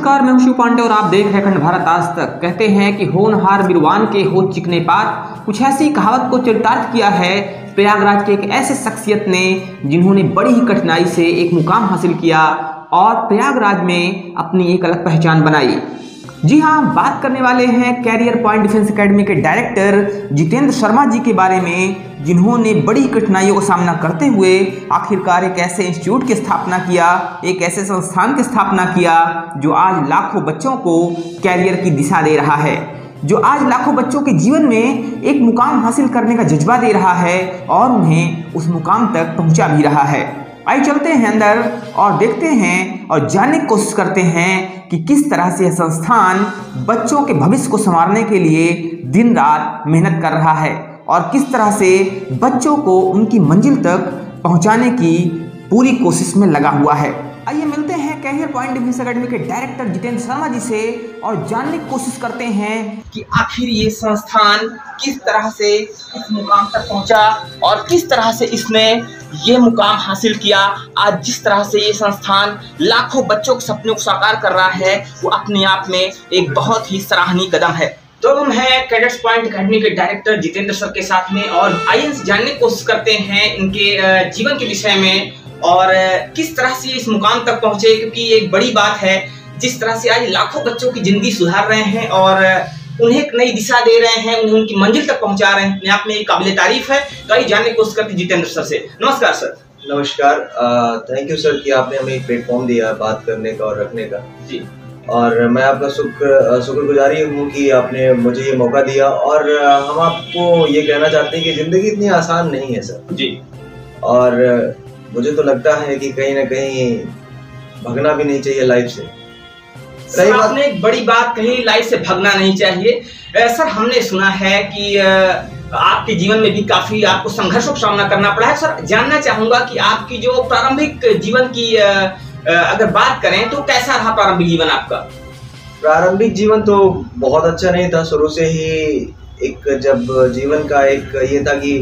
नमस्कार, मैं शिव पांडे और आप देख रहे खंड भारत आज तक। कहते हैं कि होनहार बिरवान के हो चिकने पात कुछ ऐसी कहावत को चरितार्थ किया है, प्रयागराज के एक ऐसे शख्सियत ने, जिन्होंने बड़ी ही कठिनाई से एक मुकाम हासिल किया और प्रयागराज में अपनी एक अलग पहचान बनाई। जी हाँ बात करने वाले हैं कैरियर पॉइंट डिफेंस एकेडमी के डायरेक्टर जितेंद्र शर्मा जी के बारे में, जिन्होंने बड़ी कठिनाइयों का सामना करते हुए आखिरकार एक ऐसे इंस्टीट्यूट की स्थापना किया, एक ऐसे संस्थान की स्थापना किया, जो आज लाखों बच्चों को कैरियर की दिशा दे रहा है, जो आज लाखों बच्चों के जीवन में एक मुकाम हासिल करने का जज्बा दे रहा है और उन्हें उस मुकाम तक पहुँचा भी रहा है। आइए चलते हैं अंदर और देखते हैं और जानने की कोशिश करते हैं कि किस तरह से यह संस्थान बच्चों के भविष्य को संवारने के लिए दिन रात मेहनत कर रहा है और किस तरह से बच्चों को उनकी मंजिल तक पहुँचाने की पूरी कोशिश में लगा हुआ है। आइए मिलते हैं कैरियर पॉइंट डिफेंस अकेडमी के डायरेक्टर जितेंद्र शर्मा जी से और जानने की कोशिश करते हैं कि आखिर ये संस्थान किस तरह से इस मुकाम तक पहुँचा और किस तरह से इसने ये मुकाम हासिल किया। आज जिस तरह से ये संस्थान लाखों बच्चों के सपनों को साकार कर रहा है, वो अपने आप में एक बहुत ही सराहनीय कदम है। तो हम हैं कैडेट्स पॉइंट अकेडमी के डायरेक्टर जितेंद्र सर के साथ में और आइए जानने की कोशिश करते हैं इनके जीवन के विषय में। और किस तरह से इस मुकाम तक पहुँचे? क्योंकि एक बड़ी बात है जिस तरह से आज लाखों बच्चों की ज़िंदगी सुधार रहे हैं और उन्हें एक नई दिशा दे रहे हैं उन्हें उनकी मंजिल तक पहुँचा रहे हैं। अपने आप में एक काबिल तारीफ़ है। तो आइए जानने की कोशिश करते जितेंद्र सर से। नमस्कार सर। नमस्कार। थैंक यू सर कि आपने हमें एक प्लेटफॉर्म दिया बात करने का और रखने का। जी। और मैं आपका शुक्र शुक्रगुजारी हूँ कि आपने मुझे ये मौका दिया। और हम आपको ये कहना चाहते हैं कि ज़िंदगी इतनी आसान नहीं है सर। जी। और मुझे तो लगता है कि कहीं ना कहीं भगना भी नहीं चाहिए लाइफ से। सर आपने एक बड़ी बात कही लाइफ से भगना नहीं चाहिए। सर हमने सुना है कि आपके जीवन में भी काफ़ी आपको संघर्षों का सामना करना पड़ा है। सर जानना चाहूँगा कि आपकी जो प्रारंभिक जीवन की अगर बात करें तो कैसा रहा प्रारंभिक जीवन आपका? प्रारंभिक जीवन तो बहुत अच्छा नहीं था। शुरू से ही एक जब जीवन का एक ये था कि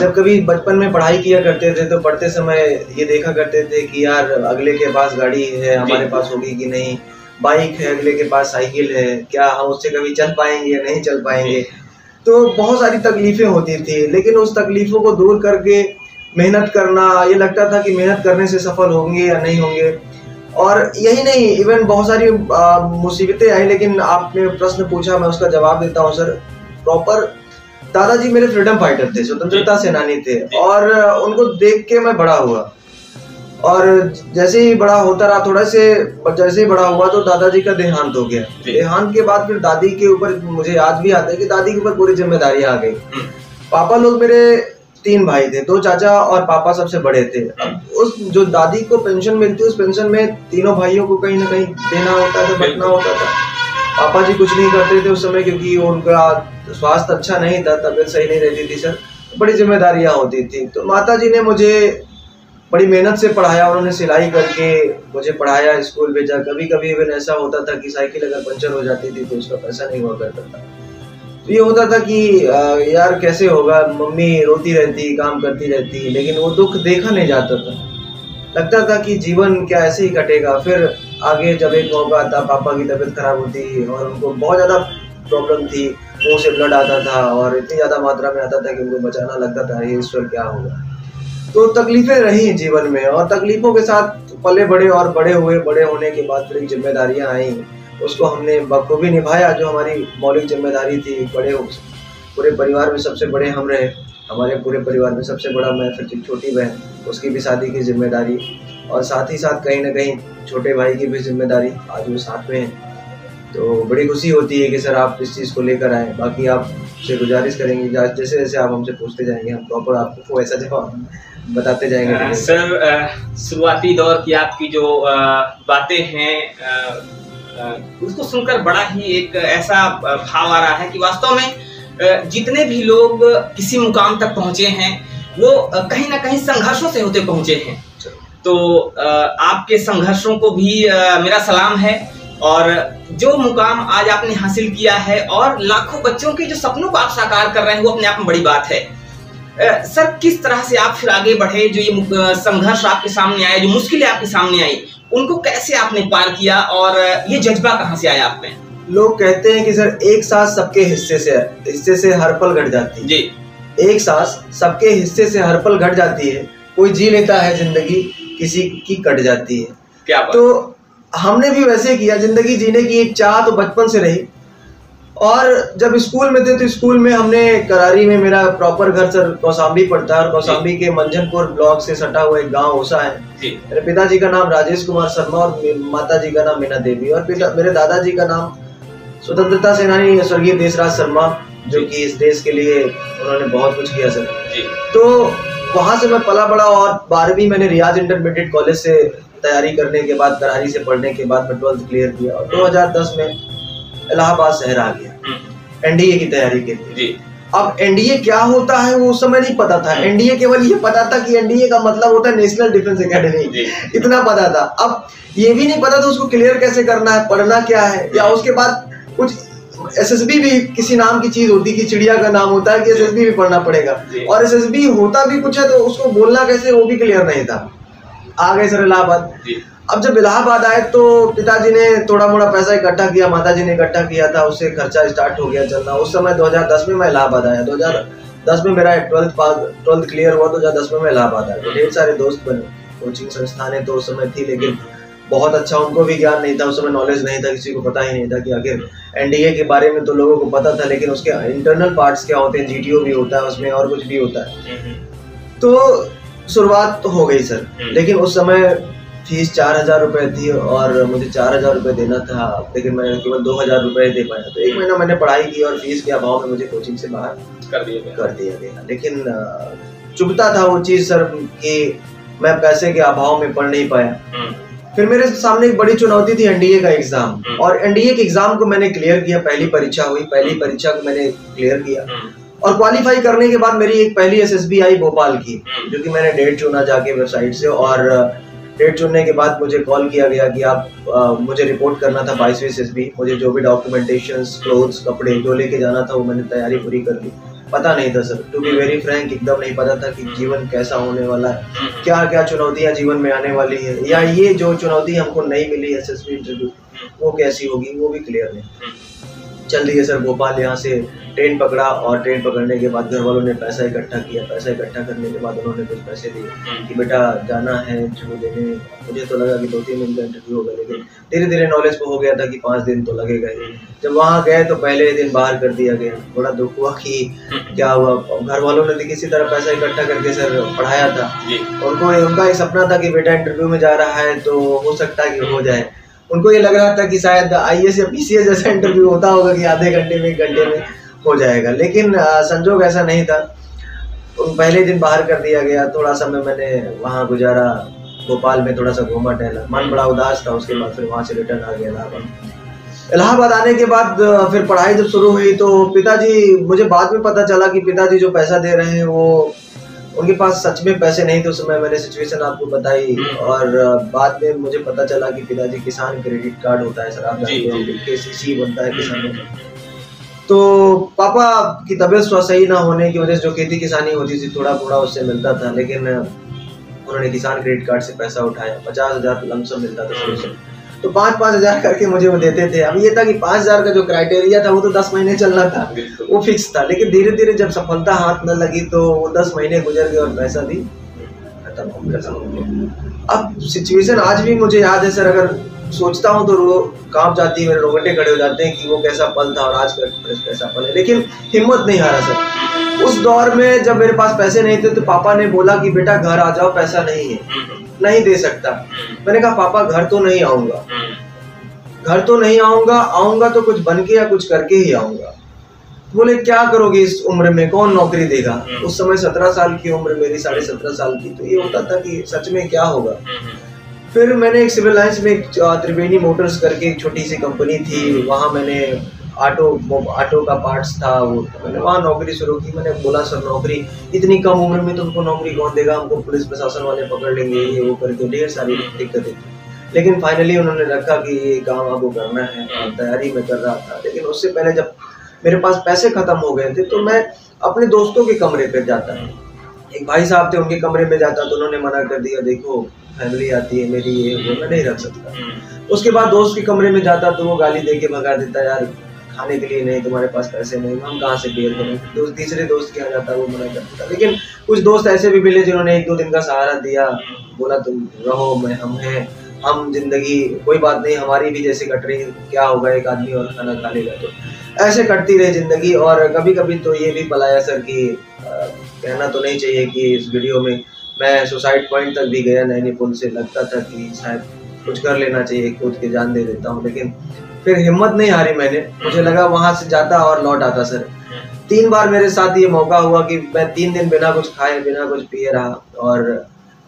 जब कभी बचपन में पढ़ाई किया करते थे तो पढ़ते समय ये देखा करते थे कि यार अगले के पास गाड़ी है हमारे पास होगी कि नहीं? बाइक है अगले के पास साइकिल है क्या हम उससे कभी चल पाएँगे या नहीं चल पाएँगे? तो बहुत सारी तकलीफें होती थी लेकिन उस तकलीफों को दूर करके मेहनत करना ये लगता था कि मेहनत करने से सफल होंगे या नहीं होंगे। और यही नहीं इवन बहुत सारी मुसीबतें आई लेकिन आपने प्रश्न पूछा मैं उसका जवाब देता हूँ सर। प्रॉपर दादाजी मेरे फ्रीडम फाइटर थे स्वतंत्रता सेनानी थे और उनको देख के मैं बड़ा हुआ। और जैसे ही बड़ा होता रहा थोड़ा से जैसे ही बड़ा हुआ तो दादाजी का देहांत हो गया। देहांत के बाद फिर दादी के ऊपर मुझे याद भी आता है कि दादी के ऊपर पूरी ज़िम्मेदारी आ गई। हम्म। पापा लोग मेरे तीन भाई थे दो चाचा और पापा सबसे बड़े थे। उस जो दादी को पेंशन मिलती उस पेंशन में तीनों भाइयों को कहीं ना कहीं देना होता था बटना होता था। पापा जी कुछ नहीं करते थे उस समय क्योंकि उनका स्वास्थ्य अच्छा नहीं था, तबीयत सही नहीं रहती थी सर। बड़ी जिम्मेदारियाँ होती थी। तो माता जी ने मुझे बड़ी मेहनत से पढ़ाया, उन्होंने सिलाई करके मुझे पढ़ाया, स्कूल भेजा कभी कभी इवन ऐसा होता था कि साइकिल अगर पंचर हो जाती थी तो उसका पैसा नहीं हुआ करता था। तो ये होता था कि यार कैसे होगा, मम्मी रोती रहती, काम करती रहती, लेकिन वो दुख देखा नहीं जाता था। लगता था कि जीवन क्या ऐसे ही कटेगा। फिर आगे जब एक मौका आता, पापा की तबीयत खराब होती और उनको बहुत ज़्यादा प्रॉब्लम थी, मुँह से ब्लड आता था और इतनी ज़्यादा मात्रा में आता था कि उनको बचाना लगता था, ये ईश्वर क्या होगा। तो तकलीफें रही जीवन में और तकलीफों के साथ पले बड़े और बड़े हुए, बड़े होने के बाद फिर जिम्मेदारियाँ आई। उसको हमने बखूबी निभाया जो हमारी मौलिक ज़िम्मेदारी थी, बड़े पूरे परिवार में सबसे बड़े हम रहे। हमारे पूरे परिवार में सबसे बड़ा मैं, फिर छोटी बहन, उसकी भी शादी की ज़िम्मेदारी और साथ ही साथ कहीं ना कहीं छोटे भाई की भी ज़िम्मेदारी आज वो साथ में है। तो बड़ी खुशी होती है कि सर आप इस चीज़ को लेकर आए। बाकी आप से गुजारिश करेंगे जैसे जैसे आप हमसे पूछते जाएँगे हम प्रॉपर आपको वैसा जवाब बताते जाएँगे। आ, सर शुरुआती दौर की आपकी जो बातें हैं उसको सुनकर बड़ा ही एक ऐसा भाव आ रहा है कि वास्तव में जितने भी लोग किसी मुकाम तक पहुँचे हैं वो कहीं ना कहीं संघर्षों से होते पहुँचे हैं। तो आपके संघर्षों को भी मेरा सलाम है। और जो मुकाम आज आपने हासिल किया है और लाखों बच्चों के जो सपनों को आप साकार कर रहे हैं वो अपने आप में बड़ी बात है। सर किस तरह से आप फिर आगे बढ़े जो ये संघर्ष आपके सामने आए जो मुश्किलें आपके सामने आई उनको कैसे आपने पार किया और ये जज्बा कहाँ से आया आप में? लोग कहते हैं कि सर एक सांस सबके हिस्से से हिस्से से हर पल घट जाती है। जी। एक सांस सबके हिस्से से हर पल घट जाती है। कोई जी लेता है ज़िंदगी किसी की कट जाती है। क्या बात? तो हमने भी वैसे किया ज़िंदगी जीने की एक चाह तो बचपन से रही। और जब स्कूल में थे तो स्कूल में हमने करारी में मेरा प्रॉपर घर सर कौसाम्बी पड़ता है और कौसाम्बी के मंजनपुर ब्लॉक से सटा हुआ एक गाँव ओसा है। मेरे पिताजी का नाम राजेश कुमार शर्मा और माता जी का नाम मीना देवी और पिता मेरे दादाजी का नाम स्वतंत्रता सेनानी स्वर्गीय देशराज शर्मा जो कि इस देश के लिए उन्होंने बहुत कुछ किया सर। तो वहाँ से मैं पला बड़ा और बारहवीं मैंने रियाज इंटरमीडिएट कॉलेज से तैयारी करने के बाद करारी से पढ़ने के बाद मैं ट्वेल्थ क्लियर किया और 2010 में इलाहाबाद शहर आ गया। हम्म, एनडीए की तैयारी के लिए। अब एनडीए क्या होता है वो उस समय नहीं पता था। एनडीए केवल ये पता था कि एनडीए का मतलब होता है नेशनल डिफेंस एकेडमी इतना पता था। अब ये भी नहीं पता था उसको क्लियर कैसे करना है पढ़ना क्या है या उसके बाद कुछ एसएसबी भी किसी नाम की चीज़ होती कि चिड़िया का नाम होता है कि एसएसबी भी पढ़ना पड़ेगा। और एसएसबी होता भी कुछ है तो उसको बोलना कैसे वो भी क्लियर नहीं था। आ गए सर इलाहाबाद। अब जब इलाहाबाद आए तो पिताजी ने थोड़ा मोड़ा पैसा इकट्ठा किया माताजी ने इकट्ठा किया था उससे खर्चा स्टार्ट हो गया चलना उस समय 2010 में मैं इलाहाबाद आया 2010 में मेरा ट्वेल्थ पास ट्वेल्थ क्लियर हुआ 2010 में मैं इलाहाबाद आया। तो ढेर सारे दोस्त बने कोचिंग संस्थानें तो उस समय थी लेकिन बहुत अच्छा उनको भी ज्ञान नहीं था उस समय नॉलेज नहीं था किसी को पता ही नहीं था कि आखिर एनडीए के बारे में तो लोगों को पता था लेकिन उसके इंटरनल पार्ट्स क्या होते हैं जीटीओ भी होता है उसमें और कुछ भी होता है। हम्म, हम्म, तो शुरुआत तो हो गई सर। हम्म। लेकिन उस समय फ़ीस चार हज़ार रुपए थी और मुझे चार हज़ार रुपए देना था लेकिन मैं केवल दो हज़ार रुपए दे पाया। तो एक महीना मैंने पढ़ाई की और फ़ीस के अभाव में मुझे कोचिंग से बाहर कर दिया गया। कर दिया गया। लेकिन चुभता था वो चीज़ सर कि मैं पैसे के अभाव में पढ़ नहीं पाया। हम्म, फिर मेरे सामने एक बड़ी चुनौती थी एनडीए का एग्ज़ाम हम्म। और एनडीए के एग्ज़ाम को मैंने क्लियर किया पहली परीक्षा हुई पहली परीक्षा को मैंने क्लियर किया। और क्वालिफाई करने के बाद मेरी एक पहली एसएसबी आई भोपाल की हम्म। जो कि मैंने डेट चुना जाके वेबसाइट से और डेट चुनने के बाद मुझे कॉल किया गया कि आप अ, मुझे रिपोर्ट करना था बाईसवीं एसएसबी मुझे जो भी डॉक्यूमेंटेशन क्लोथ्स कपड़े जो लेके जाना था वो मैंने तैयारी पूरी कर ली। पता नहीं था sir to be very frank एकदम नहीं पता था कि जीवन कैसा होने वाला है। हम्म, क्या क्या चुनौतियाँ जीवन में आने वाली है या ये जो चुनौती हमको नहीं मिली एसएसबी इंटरव्यू वो कैसी होगी वो भी क्लियर नहीं। हम्म, चल रही है सर भोपाल यहाँ से ट्रेन पकड़ा और ट्रेन पकड़ने के बाद घर वालों ने पैसा इकट्ठा किया। पैसा इकट्ठा करने के बाद उन्होंने कुछ पैसे दिए कि बेटा जाना है इंटरव्यू देने। मुझे तो लगा कि दो तीन दिन का इंटरव्यू होगा लेकिन धीरे धीरे नॉलेज को हो गया था कि पाँच दिन तो लगेगा ही। जब वहाँ गए तो पहले दिन बाहर कर दिया गया। बड़ा दुख हुआ कि क्या हुआ। घर वालों ने किसी तरह पैसा इकट्ठा करके सर पढ़ाया था। उनको उनका एक सपना था कि बेटा इंटरव्यू में जा रहा है तो हो सकता है कि हो जाए। उनको ये लग रहा था कि शायद आई या पीसीएस जैसा इंटरव्यू होता होगा कि आधे घंटे में, एक घंटे में हो जाएगा। लेकिन संजोग ऐसा नहीं था। उन पहले दिन बाहर कर दिया गया। थोड़ा समय मैंने वहाँ गुजारा। भोपाल में थोड़ा सा घूमा टहला। मन बड़ा उदास था। उसके बाद फिर वहाँ से रिटर्न आ गया इलाहाबाद। इलाहाबाद आने के बाद फिर पढ़ाई जब शुरू हुई तो पिताजी, मुझे बाद में पता चला कि पिताजी जो पैसा दे रहे हैं वो उनके पास सच में पैसे नहीं थे उस समय मैंने सिचुएशन आपको बताई। और बाद में मुझे पता चला कि पिताजी किसान क्रेडिट कार्ड होता है सर आप जानते जी, हो बनता है किसानों का हम्म, तो पापा की तबीयत सही ना होने की वजह से जो खेती किसानी होती थी थोड़ा थोड़ा उससे मिलता था लेकिन उन्होंने किसान क्रेडिट कार्ड से पैसा उठाया। पचास हज़ार लमसम मिलता था शुरू से तो पाँच पाँच हज़ार करके मुझे वो देते थे। अब ये था कि पाँच हज़ार का जो क्राइटेरिया था, वो तो दस महीने चलना था। वो फिक्स था। लेकिन धीरे धीरे जब सफलता हाथ न लगी तो वो दस महीने गुजर गए और पैसा भी खत्म हो गया। अब सिचुएशन आज भी मुझे याद है, सर, अगर सोचता हूँ तो रो काँप जाती है, मेरे रोंगटे खड़े हो जाते हैं कि वो कैसा पल था और आज का कैसा पल है। लेकिन हिम्मत नहीं हारा, सर। उस दौर में जब मेरे पास पैसे नहीं थे तो पापा ने बोला कि, बेटा, घर आ जाओ, पैसा नहीं है। नहीं दे सकता। मैंने कहा पापा घर तो नहीं आऊँगा। हम्म, घर तो नहीं आऊँगा आऊँगा तो कुछ बन के या कुछ करके ही आऊँगा। बोले क्या करोगे इस उम्र में? कौन नौकरी देगा? हम्म। उस समय सत्रह साल की उम्र मेरी साढ़े सत्रह साल की। तो ये होता था कि सच में क्या होगा? हम्म, फिर मैंने एक सिविल लाइन्स में एक त्रिवेणी मोटर्स करके एक छोटी सी कंपनी थी। वहाँ मैंने ऑटो ऑटो का पार्ट्स था वो। तो मैंने वहाँ नौकरी शुरू की मैंने बोला सर नौकरी इतनी कम उम्र में तुमको नौकरी कौन देगा? हमको पुलिस प्रशासन वाले पकड़ लेंगे ये वो करके ढेर सारी दिक्कतें थी। लेकिन फाइनली उन्होंने रखा कि ये काम आपको करना है तैयारी में कर रहा था। लेकिन उससे पहले जब मेरे पास पैसे खत्म हो गए थे तो मैं अपने दोस्तों के कमरे पर जाता। एक भाई साहब थे उनके कमरे में जाता तो उन्होंने मना कर दिया देखो फैमिली आती है मेरी ये वो मैं नहीं रख सकता। उसके बाद दोस्त के कमरे में जाता तो वो गाली दे के भगा देता यार खाने के लिए नहीं, तुम्हारे पास पैसे नहीं, हम कहाँ से बेयर करें? दोस्त, तीसरे दोस्त के यहाँ जाता वो मना कर देता लेकिन कुछ दोस्त ऐसे भी मिले जिन्होंने एक दो दिन का सहारा दिया, बोला, तुम रहो, मैं, हम हैं, हम ज़िंदगी, कोई बात नहीं, हमारी भी जैसे कट रही क्या होगा, एक आदमी और खाना खा लेगा। तो ऐसे कटती रही ज़िंदगी और कभी कभी तो ये भी पलाया सर कि कहना तो नहीं चाहिए कि इस वीडियो में मैं सुसाइड पॉइंट तक भी गया नैनी पुल से लगता था कि शायद कुछ कर लेना चाहिए खुद के जान दे देता हूँ। लेकिन फिर हिम्मत नहीं हारी मैंने। मुझे लगा वहाँ से जाता और लौट आता, सर। तीन बार मेरे साथ ये मौका हुआ कि मैं तीन दिन बिना कुछ खाए, बिना कुछ पिए रहा और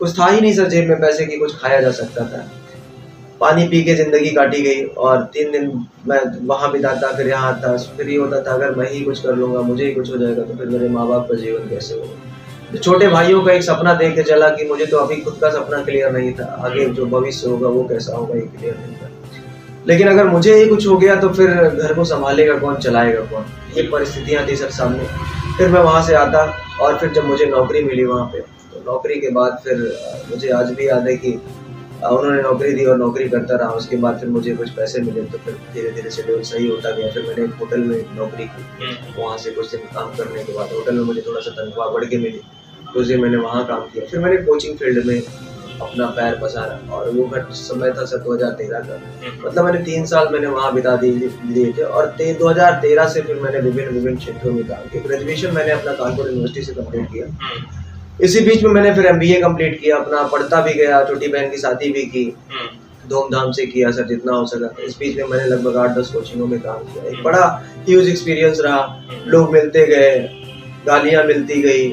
कुछ था ही नहीं, सर, जेब में पैसे की कुछ खाया जा सकता था। पानी पी के ज़िंदगी काटी गई और तीन दिन मैं वहाँ बिताता फिर यहाँ आता, फिर ये होता था, अगर मैं ही कुछ कर लूँगा, मुझे ही कुछ हो जाएगा तो फिर मेरे माँ बाप का जीवन कैसे होगा? तो छोटे भाइयों का एक सपना देख के चला कि मुझे तो अभी खुद का सपना क्लियर नहीं था, आगे जो भविष्य होगा वो कैसा होगा, ये क्लियर नहीं लेकिन अगर मुझे ही कुछ हो गया तो फिर घर को संभालेगा कौन चलाएगा कौन? ये परिस्थितियाँ थी सर सामने। फिर मैं वहाँ से आता और फिर जब मुझे नौकरी मिली वहाँ पे तो नौकरी के बाद फिर मुझे आज भी याद है कि उन्होंने नौकरी दी और नौकरी करता रहा। उसके बाद फिर मुझे कुछ पैसे मिले तो फिर धीरे धीरे शेड्यूल सही होता गया। फिर मैंने एक होटल में नौकरी की। हम्म। वहाँ से कुछ दिन काम करने के बाद होटल में मुझे थोड़ा सा तनख्वाह बढ़ के मिली। कुछ दिन मैंने वहाँ काम किया। फिर मैंने कोचिंग फ़ील्ड में अपना पैर पसारा और वो घट समय था सर दो हज़ार तेरह का। हम्म। मतलब मैंने तीन साल मैंने वहाँ बिता दिए थे। और दो हज़ार तेरह से फिर मैंने विभिन्न विभिन्न क्षेत्रों में काम किया। ग्रेजुएशन मैंने अपना कानपुर यूनिवर्सिटी से कंप्लीट किया। हम्म। इसी बीच में मैंने फिर एम बी ए कंप्लीट किया। अपना पढ़ता भी गया छोटी बहन की शादी भी की। हम्म। धूमधाम से किया सर जितना हो सका। इस बीच में मैंने लगभग आठ दस कोचिंगों में काम किया। एक बड़ा ह्यूज एक्सपीरियंस रहा। लोग मिलते गए गालियाँ मिलती गई।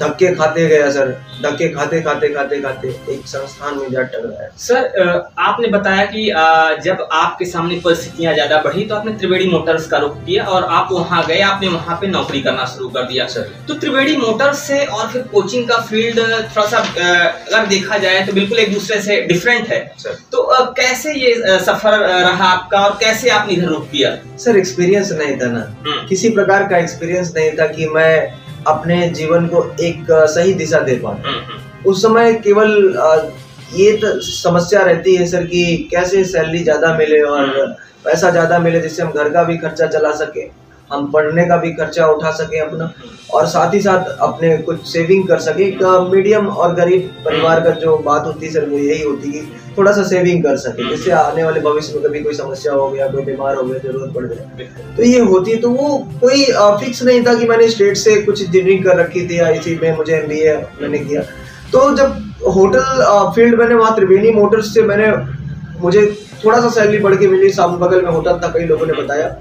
धक्के खाते गया सर धक्के खाते खाते खाते खाते एक संस्थान में जा टकराया। सर आपने बताया कि जब आपके सामने परिस्थितियाँ ज़्यादा बढ़ी तो आपने त्रिवेणी मोटर्स का रुख किया और आप वहाँ गए आपने वहाँ पे नौकरी करना शुरू कर दिया सर। तो त्रिवेणी मोटर्स से और फिर कोचिंग का फ़ील्ड थोड़ा सा अगर देखा जाए तो बिल्कुल एक दूसरे से डिफरेंट है। सर। तो कैसे ये सफ़र रहा आपका और कैसे आपने इधर रुख किया? सर एक्सपीरियंस नहीं था ना। हम्म। किसी प्रकार का एक्सपीरियंस नहीं था कि मैं अपने जीवन को एक सही दिशा दे पाते हम्म, हम्म। उस समय केवल ये तो समस्या रहती है सर कि कैसे सैलरी ज़्यादा मिले और हम्म। पैसा ज़्यादा मिले जिससे हम घर का भी खर्चा चला सके हम पढ़ने का भी खर्चा उठा सके अपना और साथ ही साथ अपने कुछ सेविंग कर सके एक मीडियम और गरीब परिवार का जो बात होती है सर वो यही होती है थोड़ा सा सेविंग कर सके जिससे आने वाले भविष्य में कभी कोई समस्या हो गया कोई बीमार हो गया ज़रूरत पड़ जाए। तो ये होती है तो वो कोई फिक्स नहीं था कि मैंने स्टेट से कुछ इंजीनियरिंग कर रखी थी या इसी में मुझे एमबीए मैंने किया। तो जब होटल फ़ील्ड मैंने वहाँ त्रिवेणी मोटर्स से मैंने मुझे थोड़ा सा सैलरी बढ़ के मिली सामने बगल में होटल था कई लोगों ने बताया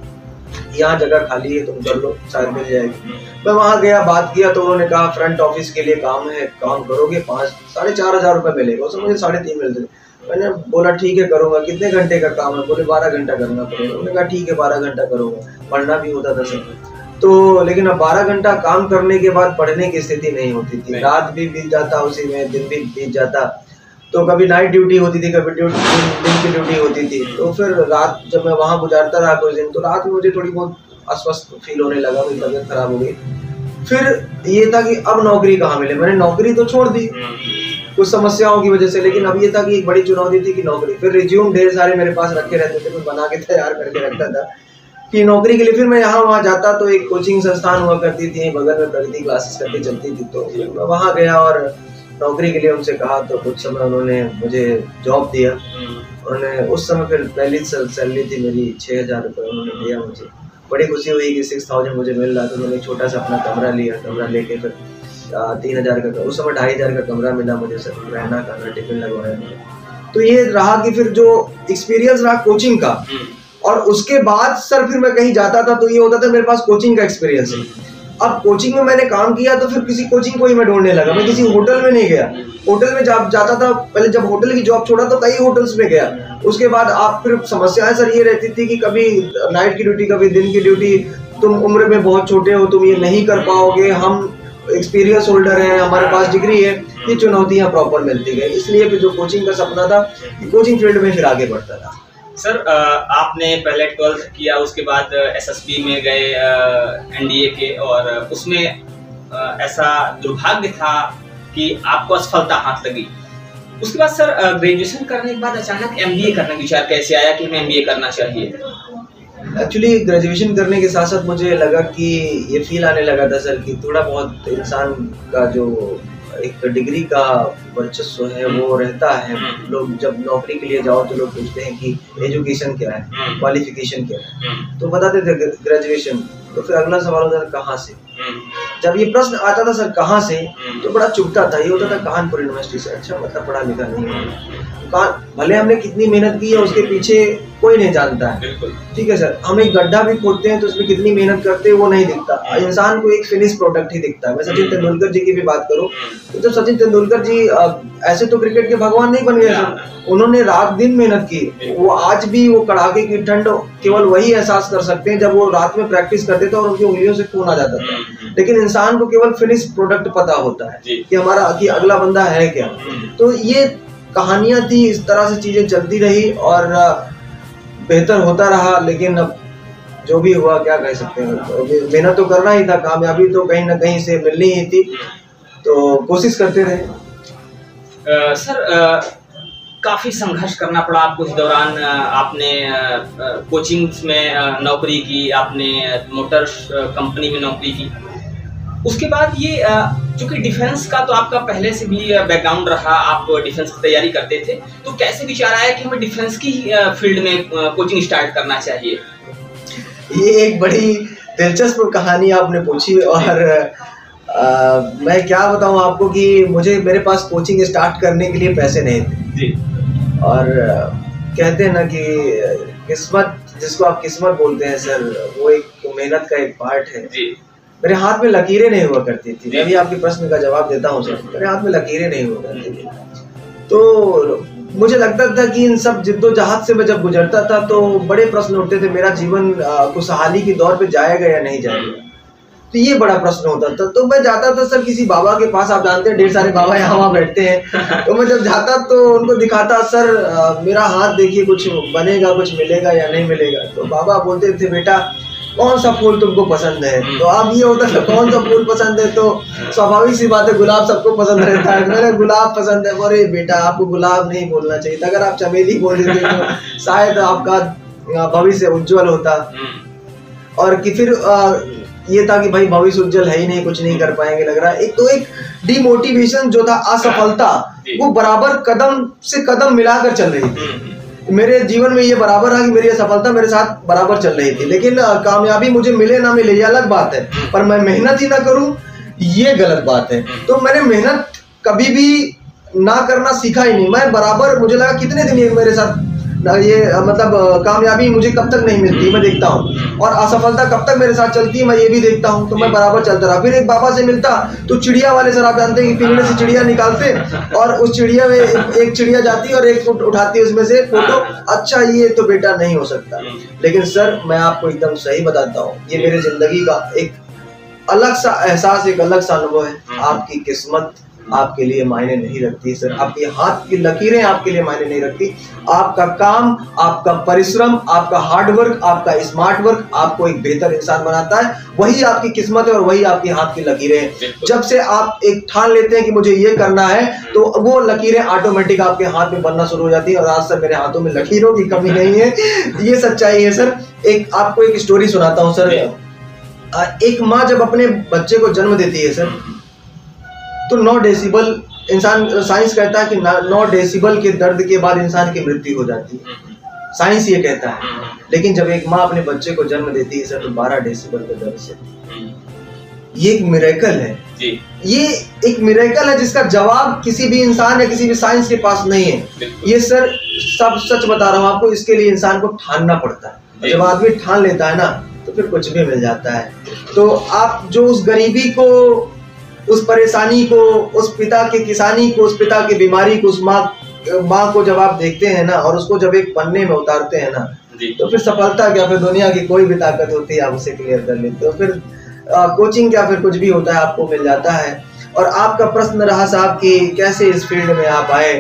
यहाँ जगह खाली है तुम कर लो शायद मिल जाएगी। मैं वहाँ गया बात किया तो उन्होंने कहा फ्रंट ऑफ़िस के लिए काम है काम करोगे पाँच साढ़े चार हज़ार रुपये मिलेगा उसमें मुझे साढ़े तीन मिलते मैंने बोला ठीक है करूँगा। कितने घंटे का काम है? बोले बारह घंटा करना पड़ेगा। उन्होंने कहा ठीक है बारह घंटा करूँगा। पढ़ना भी होता था सब। तो लेकिन अब बारह घंटा काम करने के बाद पढ़ने की स्थिति नहीं होती थी। रात भी बीत जाता उसी में दिन भी बीत जाता। तो कभी नाइट ड्यूटी होती थी कभी ड्यूटी दिन की ड्यूटी होती थी। तो फिर रात जब मैं वहाँ गुजारता रहा कुछ दिन तो रात में मुझे थोड़ी बहुत अस्वस्थ फील होने लगा मेरी तबीयत खराब हो गई। फिर ये था कि अब नौकरी कहाँ मिले? मैंने नौकरी तो छोड़ दी। कुछ समस्याओं की वजह से, लेकिन अब ये था कि एक बड़ी चुनौती थी कि नौकरी। फिर रिज्यूम ढेर सारे मेरे पास रखे रहते थे, मैं बना के तैयार करके रखता था कि नौकरी के लिए। फिर मैं यहाँ वहाँ जाता तो एक कोचिंग संस्थान हुआ करती थी, बगल में प्रगति क्लासेस करके चलती थी तो मैं वहाँ गया और नौकरी के लिए उनसे कहा तो कुछ समय उन्होंने मुझे जॉब दिया। उन्होंने उस समय फिर पहली सैलरी थी मेरी छः हज़ार रुपये उन्होंने दिया मुझे। बड़ी खुशी हुई कि सिक्स थाउज़ेंड मुझे मिल रहा था, मैंने छोटा सा अपना कमरा लिया, कमरा लेके फिर तीन हज़ार का उस समय ढाई हज़ार का कमरा मिला मुझे सर रहना खाना टिफ़िन लगवाया तो ये रहा कि फिर जो एक्सपीरियंस रहा कोचिंग का हम्म। और उसके बाद सर फिर मैं कहीं जाता था तो ये होता था मेरे पास कोचिंग का एक्सपीरियंस है अब कोचिंग में मैंने काम किया तो फिर किसी कोचिंग को ही मैं ढूँढने लगा। मैं किसी होटल में नहीं गया। होटल में जब जाता था पहले जब होटल की जॉब छोड़ा तो कई होटल्स में गया। उसके बाद आप फिर समस्याएँ सर ये रहती थी कि कभी नाइट की ड्यूटी कभी दिन की ड्यूटी तुम उम्र में बहुत छोटे हो तुम ये नहीं कर पाओगे हम एक्सपीरियंस होल्डर है हमारे पास डिग्री है ये चुनौतियाँ प्रॉपर मिलती गई इसलिए फिर जो कोचिंग का सपना था कोचिंग फ़ील्ड में फिर आगे बढ़ता था। सर आपने पहले ट्वेल्थ किया उसके बाद एसएसबी में गए एनडीए के और उसमें ऐसा दुर्भाग्य था कि आपको असफलता हाथ लगी। उसके बाद सर ग्रेजुएशन करने के बाद अचानक एमबीए करने का विचार कैसे आया कि हमें एमबीए करना चाहिए? एक्चुअली ग्रेजुएशन करने के साथ साथ मुझे लगा कि ये फील आने लगा था सर कि थोड़ा बहुत इंसान का जो एक डिग्री का वर्चस्व है वो रहता है। हम्म। लोग जब नौकरी के लिए जाओ तो लोग पूछते हैं कि एजुकेशन क्या है? हम्म। क्वालिफिकेशन क्या है? हम्म, तो बताते थे ग्रेजुएशन तो फिर अगला सवाल होता था कहाँ से? हम्म, जब ये प्रश्न आता था सर कहाँ से? हम्म। तो बड़ा चुभता था। ये होता था कानपुर यूनिवर्सिटी से। अच्छा मतलब पढ़ा लिखा नहीं है। हम्म, भले हमने कितनी मेहनत की है उसके पीछे कोई नहीं जानता है। ठीक है सर हम एक गड्ढा भी खोदते हैं तो उसमें कितनी मेहनत करते हैं वो नहीं दिखता। इंसान को एक फिनिश प्रोडक्ट ही दिखता है। मैं सचिन तेंदुलकर जी की भी बात करूँ हम्म, तो जब सचिन तेंदुलकर जी ऐसे तो क्रिकेट के भगवान नहीं बन गए सर। उन्होंने रात दिन मेहनत की। वो आज भी वो कड़ाके की ठंड केवल वही एहसास कर सकते हैं जब वो रात में प्रैक्टिस करते थे और उनकी उंगलियों से खून आ जाता था। हम्म, लेकिन इंसान को केवल फिनिश प्रोडक्ट पता होता है कि हमारा कि अगला बंदा है क्या। हम्म, तो ये कहानियाँ थी इस तरह से चीज़ें चलती रही और बेहतर होता रहा लेकिन अब जो भी हुआ क्या कह सकते हैं? तो मेहनत तो करना ही था कामयाबी तो कहीं ना कहीं से मिलनी ही थी। तो कोशिश करते रहे। सर अ, काफ़ी संघर्ष करना पड़ा आपको इस दौरान। आपने कोचिंग्स में नौकरी की आपने मोटर्स कंपनी में नौकरी की। उसके बाद ये चूँकि डिफेंस का तो आपका पहले से भी बैकग्राउंड रहा आप डिफेंस की तैयारी करते थे तो कैसे विचार आया कि हमें डिफेंस की फ़ील्ड में कोचिंग स्टार्ट करना चाहिए? ये एक बड़ी दिलचस्प कहानी आपने पूछी और अ, मैं क्या बताऊँ आपको कि मुझे मेरे पास कोचिंग स्टार्ट करने के लिए पैसे नहीं थे। जी। और कहते हैं ना कि किस्मत जिसको आप किस्मत बोलते हैं सर वो एक मेहनत का एक पार्ट है। जी। मेरे हाथ में लकीरें नहीं हुआ करती थी। मैं भी आपके प्रश्न का जवाब देता हूँ मेरे हाथ में लकीरें नहीं हुआ करती थी। तो मुझे लगता था कि इन सब जिद्दोजहद से मैं जब गुजरता था तो बड़े प्रश्न उठते थे, मेरा जीवन खुशहाली की दौर पे जाएगा या नहीं जाएगा? तो ये बड़ा प्रश्न होता था। तो मैं जाता था, सर, किसी बाबा के पास, आप जानते हैं, ढेर सारे बाबा यहाँ वहाँ बैठते हैं। तो मैं जब जाता तो उनको दिखाता, सर मेरा हाथ देखिए, कुछ बनेगा, कुछ मिलेगा या नहीं मिलेगा? तो बाबा बोलते थे, बेटा कौन सा फूल तुमको पसंद है? तो अब ये होता था कौन सा फूल पसंद है? तो स्वाभाविक सी बात है गुलाब सबको पसंद रहता है। मैंने गुलाब पसंद है। अरे बेटा आपको गुलाब नहीं बोलना चाहिए अगर आप चमेली बोल देते तो शायद आपका भविष्य उज्जवल होता। हम्म, और कि फिर अ, ये था कि भाई भविष्य उज्जवल है ही नहीं कुछ नहीं कर पाएँगे लग रहा। है एक तो एक डिमोटिवेशन जो था असफलता वो बराबर कदम से कदम मिलाकर चल रही थी। हम्म, मेरे जीवन में ये बराबर रहा कि मेरी सफलता मेरे साथ बराबर चल रही थी। लेकिन कामयाबी मुझे मिले ना मिले, ये अलग बात है। पर मैं मेहनत ही ना करूँ, ये गलत बात है। तो मैंने मेहनत कभी भी ना करना सीखा ही नहीं। मैं बराबर, मुझे लगा कितने दिन ये मेरे साथ ये मतलब कामयाबी मुझे कब तक नहीं मिलती, मैं देखता हूँ। और असफलता कब तक मेरे साथ चलती है, मैं ये भी देखता हूँ तो मैं बराबर चलता रहा फिर एक बाबा से मिलता तो चिड़िया वाले सर आप जानते हैं कि पिंजरे से चिड़िया निकालते और उस चिड़िया में एक चिड़िया जाती और एक उठ- उठाती उसमें से, फ़ोटो अच्छा ये तो बेटा नहीं हो सकता। लेकिन सर, मैं आपको एकदम सही बताता हूँ, ये मेरे ज़िंदगी का एक अलग सा एहसास, एक अलग सा अनुभव है, आपकी किस्मत। आपके लिए मायने नहीं रखती सर। आपकी हाथ की लकीरें आपके लिए मायने नहीं रखती। आपका काम आपका परिश्रम आपका हार्ड वर्क आपका स्मार्ट वर्क आपको एक बेहतर इंसान बनाता है। वही आपकी किस्मत है और वही आपकी हाथ की लकीरें हैं। जब से आप एक ठान लेते हैं कि मुझे ये करना है तो वो लकीरें ऑटोमेटिक आपके हाथ में बनना शुरू हो जाती है और आज सर मेरे हाथों में लकीरों की कमी नहीं है। ये सच्चाई है सर। एक आपको एक स्टोरी सुनाता हूँ सर। एक माँ जब अपने बच्चे को जन्म देती है सर तो नौ डेसिबल इंसान साइंस कहता है कि नौ डेसिबल के दर्द के बाद इंसान की मृत्यु हो जाती है। साइंस ये कहता है। लेकिन जब एक माँ अपने बच्चे को जन्म देती है सर तो बारह डेसिबल के दर्द से। ये एक मिरेकल है। जी। ये एक मिरेकल है जिसका जवाब किसी भी इंसान या किसी भी साइंस के पास नहीं है। ये सर सब सच बता रहा हूँ आपको इसके लिए इंसान को ठानना पड़ता है। जब आदमी ठान लेता है ना तो फिर कुछ भी मिल जाता है। तो आप जो उस गरीबी को उस परेशानी को उस पिता के किसानी को उस पिता की बीमारी को उस माँ माँ को जब आप देखते हैं ना और उसको जब एक पन्ने में उतारते हैं ना तो फिर सफलता क्या फिर दुनिया की कोई भी ताकत होती है आप उसे क्लियर कर लेते हो। फिर आ, कोचिंग क्या फिर कुछ भी होता है आपको मिल जाता है। और आपका प्रश्न रहा साहब कि कैसे इस फ़ील्ड में आप आए?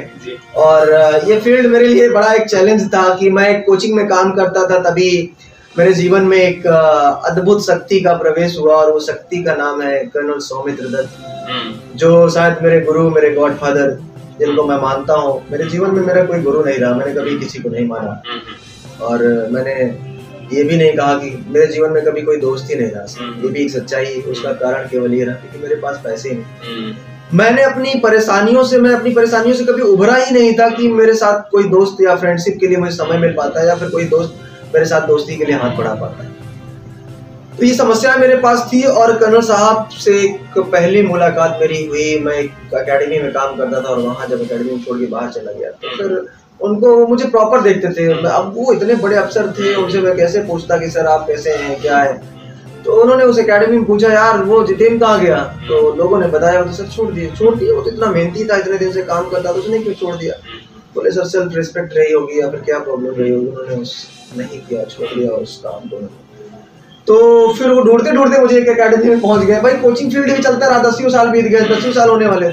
और ये फ़ील्ड मेरे लिए बड़ा एक चैलेंज था कि मैं कोचिंग में काम करता था तभी मेरे जीवन में एक अद्भुत शक्ति का प्रवेश हुआ और वो शक्ति का नाम है कर्नल सौमित्र दत्त हम्म, जो शायद मेरे गुरु मेरे गॉडफादर जिनको मैं मानता हूँ मेरे जीवन में मेरा कोई गुरु नहीं रहा मैंने कभी किसी को नहीं माना। और मैंने ये भी नहीं कहा कि मेरे जीवन में कभी कोई दोस्त ही नहीं रहा। ये भी एक सच्चाई उसका कारण केवल ये रहा क्योंकि मेरे पास पैसे नहीं। मैंने अपनी परेशानियों से मैं अपनी परेशानियों से कभी उभरा ही नहीं था कि मेरे साथ कोई दोस्त या फ्रेंडशिप के लिए मुझे समय मिल पाता है या फिर कोई दोस्त मेरे साथ दोस्ती के लिए हाथ बढ़ा पाता है। तो ये समस्या मेरे पास थी और कर्नल साहब से एक पहली मुलाकात मेरी हुई। मैं एक अकेडमी में काम करता था और वहाँ जब अकेडमी छोड़ के बाहर चला गया तो फिर उनको मुझे प्रॉपर देखते थे। अब वो इतने बड़े अफसर थे, उनसे मैं कैसे पूछता कि, सर, आप कैसे हैं? क्या है? तो उन्होंने उस अकेडमी में पूछा, यार, वो जितेन कहाँ गया? तो लोगों ने बताया तो सर, छोड़ दिया छोड़ दिया वो तो इतना मेहनती था, इतने दिन से काम करता तो उसने क्यों छोड़ दिया? बोले सर सेल्फ रिस्पेक्ट रही होगी या फिर क्या प्रॉब्लम रही होगी? उन्होंने उस नहीं किया, छोड़ दिया उस काम को। तो फिर वो ढूंढते ढूंढते मुझे एक अकेडमी में पहुँच गए। भाई कोचिंग फ़ील्ड में चलता रहा, दसियों साल बीत गए, दसियों साल होने वाले